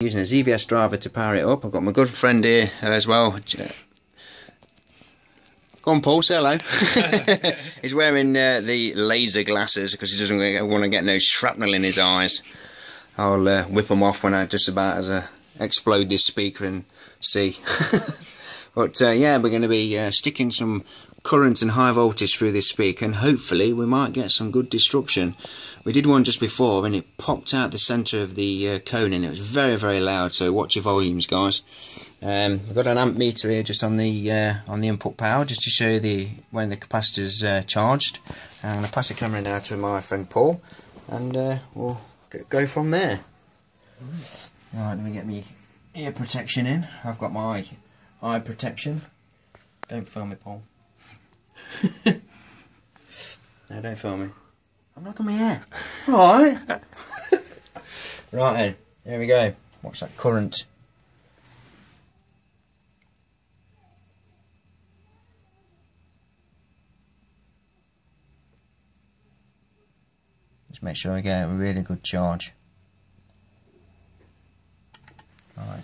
using a ZVS driver to power it up. I've got my good friend here as well. Go on, Paul, say hello. He's wearing uh, the laser glasses because he doesn't want to get no shrapnel in his eyes. I'll uh, whip them off when I just about as a explode this speaker and see. but uh, yeah, we're going to be uh, sticking some current and high voltage through this speaker and hopefully we might get some good destruction. We did one just before and it popped out the centre of the uh, cone and it was very very loud so watch your volumes guys. Um, I've got an amp meter here just on the uh, on the input power just to show you the when the capacitor's uh, charged. And I'm going to pass the camera now to my friend Paul and uh, we'll go from there. Right, let me get me ear protection in. I've got my eye protection. Don't film me, Paul. no, don't film me. I'm not on my hair. Right. right then, here we go. Watch that current. Just make sure I get a really good charge. Right.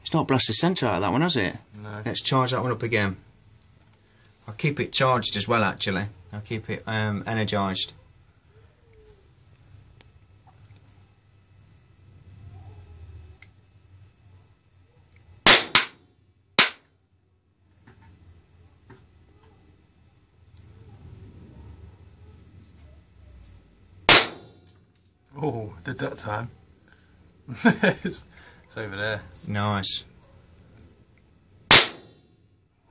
It's not blasted the centre out of that one, has it? No. Let's charge that one up again. I'll keep it charged as well, actually. I'll keep it um, energised. Oh, did that time. it's, over there. Nice.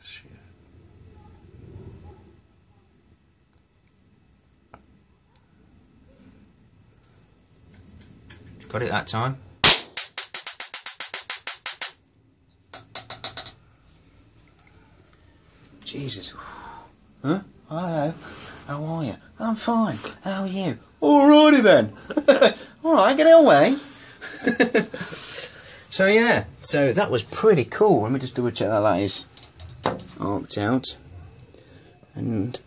Shit. Got it that time. Jesus. Huh? Hello. How are you? I'm fine. How are you? Alrighty then. Alright, get it away. so yeah, so that was pretty cool. Let me just double check that that is arced out. And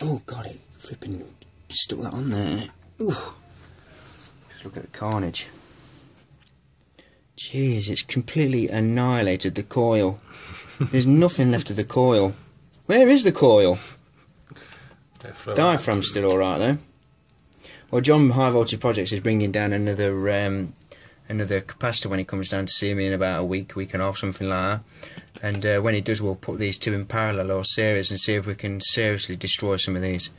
oh god it flipping stuck that on there. Ooh. Just look at the carnage. Jeez, it's completely annihilated the coil. There's nothing left of the coil. Where is the coil? It. Diaphragm's still alright though. Well, John High Voltage Projects is bringing down another um, another capacitor when he comes down to see me in about a week, week and a half, something like that. And uh, when he does, we'll put these two in parallel or series and see if we can seriously destroy some of these.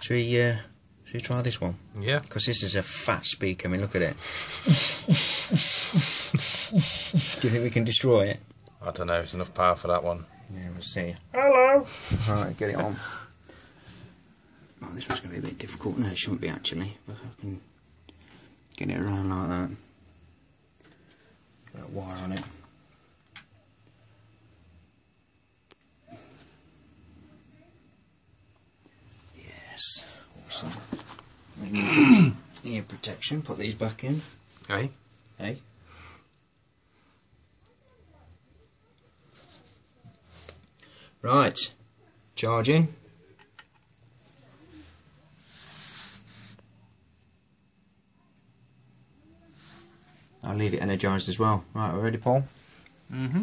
Should we, uh, should we try this one? Yeah. Because this is a fat speaker. I mean, look at it. Do you think we can destroy it? I don't know, it's enough power for that one. Yeah, we'll see. Hello. Alright, get it on. Oh, this one's going to be a bit difficult. No, it shouldn't be actually. But I can get it around like that. That wire on it. Yes, awesome. Ear protection. Put these back in. Hey? Hey. Right, charging. I'll leave it energised as well. Right, we ready, Paul? Mm-hmm.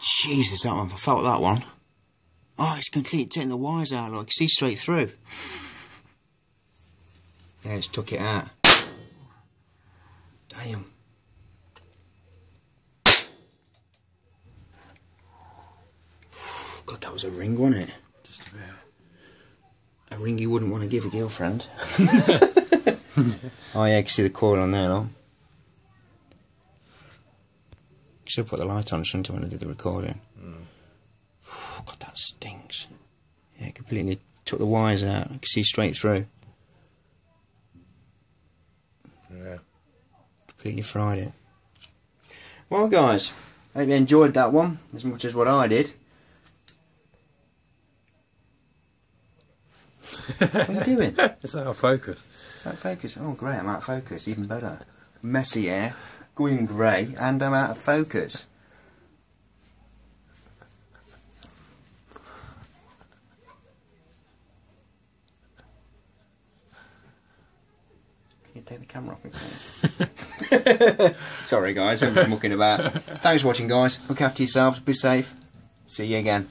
Jesus, that one! I felt that one. Oh, it's completely taking the wires out. Look, I can see straight through. Yeah, it's took it out. Damn. God, that was a ring, wasn't it? Just a bit. A ring you wouldn't want to give a girlfriend. oh yeah, you can see the coil on there, look. Should have put the light on, shouldn't I, when I did the recording? Hmm. God, that stinks. Yeah, completely took the wires out. I can see straight through. Yeah. Completely fried it. Well, guys, hope you enjoyed that one as much as what I did. What are you doing? It's out of focus. It's out of focus? Oh, great, I'm out of focus. Even better. Messy air. going grey and I'm out of focus. Can you take the camera off me, please? Sorry, guys, I'm mucking about. Thanks for watching, guys. Look after yourselves. Be safe. See you again.